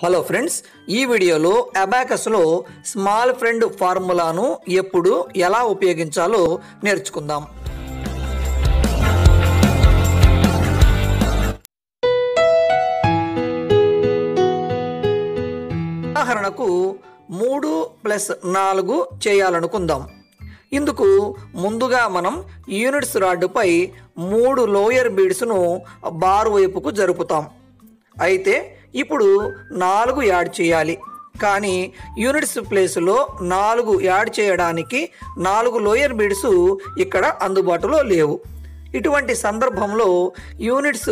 Hello friends ఈ వీడియోలో అబాకస్లో small friend ఫార్ములాను ఎప్పుడు ఎలా ఉపయోగించాలో నేర్చుకుందాం. ఉదాహరణకు మూడు ప్లస్ నాలుగు చేయాలనుకుందాం. ఇందుకు ముందుగా మనం యూనిట్స్ రాడ్డుపై మూడు లోయర్ బీడ్స్ను బార్ వైపుకు జరుపుతాం. అయితే ఇప్పుడు నాలుగు యాడ్ చేయాలి. కానీ యూనిట్స్ ప్లేస్లో నాలుగు యాడ్ చేయడానికి నాలుగు లోయర్ బీడ్స్ ఇక్కడ అందుబాటులో లేవు. ఇటువంటి సందర్భంలో యూనిట్స్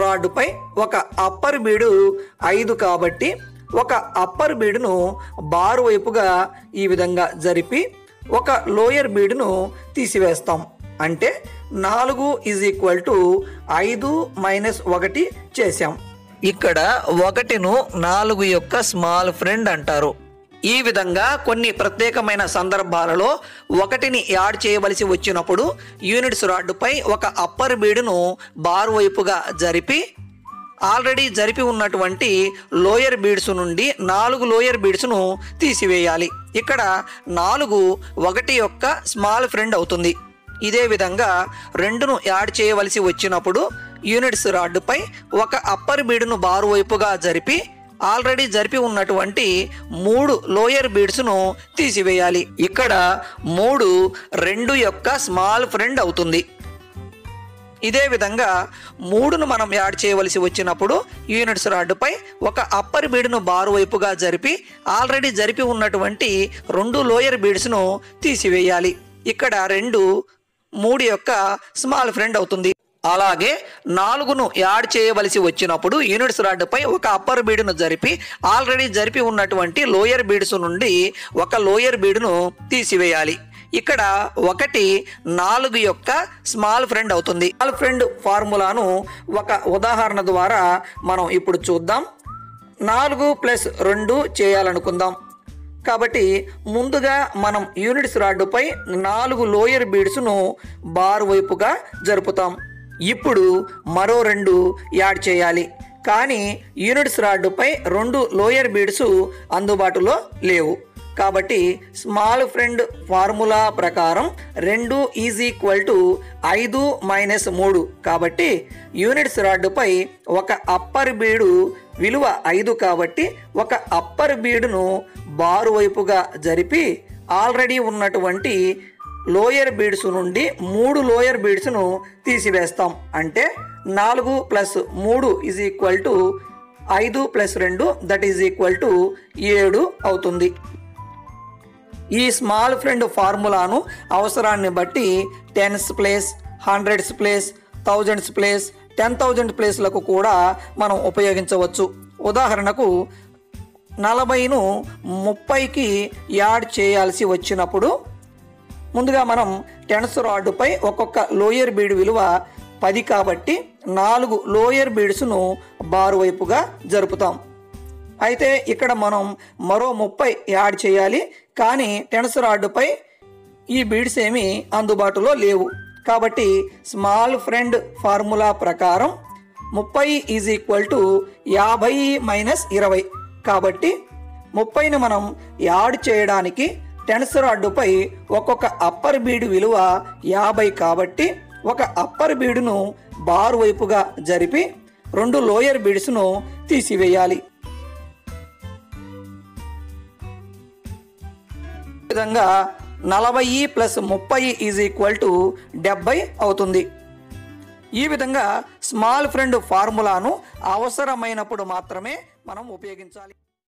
రాడ్డుపై ఒక అప్పర్ బీడు ఐదు కాబట్టి ఒక అప్పర్ బీడును బారు వైపుగా ఈ విధంగా జరిపి ఒక లోయర్ బీడును తీసివేస్తాం. అంటే నాలుగు ఈజ్ ఈక్వల్ టు ఐదు మైనస్ ఒకటి చేశాం. ఇక్కడ ఒకటిను నాలుగు యొక్క స్మాల్ ఫ్రెండ్ అంటారు. ఈ విధంగా కొన్ని ప్రత్యేకమైన సందర్భాలలో ఒకటిని యాడ్ చేయవలసి వచ్చినప్పుడు యూనిట్స్ రాడ్డుపై ఒక అప్పర్ బీడును బార్ వైపుగా జరిపి ఆల్రెడీ జరిపి ఉన్నటువంటి లోయర్ బీడ్స్ నుండి నాలుగు లోయర్ బీడ్స్ను తీసివేయాలి. ఇక్కడ నాలుగు ఒకటి యొక్క స్మాల్ ఫ్రెండ్ అవుతుంది. ఇదే విధంగా రెండును యాడ్ చేయవలసి వచ్చినప్పుడు యూనిట్స్ రాడ్డుపై ఒక అప్పర్ బీడును బారు వైపుగా జరిపి ఆల్రెడీ జరిపి ఉన్నటువంటి మూడు లోయర్ బీడ్స్ను తీసివేయాలి. ఇక్కడ మూడు రెండు యొక్క స్మాల్ ఫ్రెండ్ అవుతుంది. ఇదే విధంగా మూడును మనం యాడ్ చేయవలసి వచ్చినప్పుడు యూనిట్స్ రాడ్డుపై ఒక అప్పర్ బీడ్ను బారు వైపుగా జరిపి ఆల్రెడీ జరిపి ఉన్నటువంటి రెండు లోయర్ బీడ్స్ను తీసివేయాలి. ఇక్కడ రెండు మూడు యొక్క స్మాల్ ఫ్రెండ్ అవుతుంది. అలాగే నాలుగును యాడ్ చేయవలసి వచ్చినప్పుడు యూనిట్స్ రాడ్డుపై ఒక అప్పర్ బీడును జరిపి ఆల్రెడీ జరిపి ఉన్నటువంటి లోయర్ బీడ్స్ నుండి ఒక లోయర్ బీడును తీసివేయాలి. ఇక్కడ ఒకటి నాలుగు యొక్క స్మాల్ ఫ్రెండ్ అవుతుంది. స్మాల్ ఫ్రెండ్ ఫార్ములాను ఒక ఉదాహరణ ద్వారా మనం ఇప్పుడు చూద్దాం. నాలుగు ప్లస్ రెండు చేయాలనుకుందాం. కాబట్టి ముందుగా మనం యూనిట్స్ రాడ్డుపై నాలుగు లోయర్ బీడ్స్ను బార్ వైపుగా జరుపుతాం. ఇప్పుడు మరో రెండు యాడ్ చేయాలి. కానీ యూనిట్స్ రాడ్డుపై రెండు లోయర్ బీడ్స్ అందుబాటులో లేవు. కాబట్టి స్మాల్ ఫ్రెండ్ ఫార్ములా ప్రకారం రెండు ఈజ్ ఈక్వల్ టు ఐదు మైనస్ మూడు. కాబట్టి యూనిట్స్ రాడ్డుపై ఒక అప్పర్ బీడు విలువ ఐదు కాబట్టి ఒక అప్పర్ బీడును బారు వైపుగా జరిపి ఆల్రెడీ ఉన్నటువంటి లోయర్ బీడ్స్ నుండి మూడు లోయర్ బీడ్స్ను తీసివేస్తాం. అంటే నాలుగు ప్లస్ మూడు ఈజ్ ఈక్వల్ టు ఐదు ప్లస్ రెండు దట్ ఈజ్ ఈక్వల్ టు ఏడు అవుతుంది. ఈ స్మాల్ ఫ్రెండ్ ఫార్ములాను అవసరాన్ని బట్టి tens place hundreds place thousands place ten thousand ప్లేస్లకు కూడా మనం ఉపయోగించవచ్చు. ఉదాహరణకు నలభైను ముప్పైకి యాడ్ చేయాల్సి వచ్చినప్పుడు ముందుగా మనం టెన్స్ రాడ్డుపై ఒక్కొక్క లోయర్ బీడ్ విలువ పది కాబట్టి నాలుగు లోయర్ బీడ్స్ను బారు వైపుగా జరుపుతాం. అయితే ఇక్కడ మనం మరో ముప్పై యాడ్ చేయాలి. కానీ టెన్స్ రాడ్డుపై ఈ బీడ్స్ ఏమీ అందుబాటులో లేవు. కాబట్టి స్మాల్ ఫ్రెండ్ ఫార్ములా ప్రకారం ముప్పై ఈజ్ ఈక్వల్ టు యాభై మైనస్ ఇరవై. కాబట్టి ముప్పైని మనం యాడ్ చేయడానికి టెన్స్ రాడ్డుపై ఒక్కొక్క అప్పర్ బీడు విలువ యాభై కాబట్టి ఒక అప్పర్ బీడును బార్ వైపుగా జరిపి రెండు లోయర్ బీడ్స్ను తీసివేయాలి. విధంగా నలభై ప్లస్ ముప్పై ఈజ్ ఈక్వల్ టు డెబ్బై అవుతుంది. ఈ విధంగా స్మాల్ ఫ్రెండ్ ఫార్ములాను అవసరమైనప్పుడు మాత్రమే మనం ఉపయోగించాలి.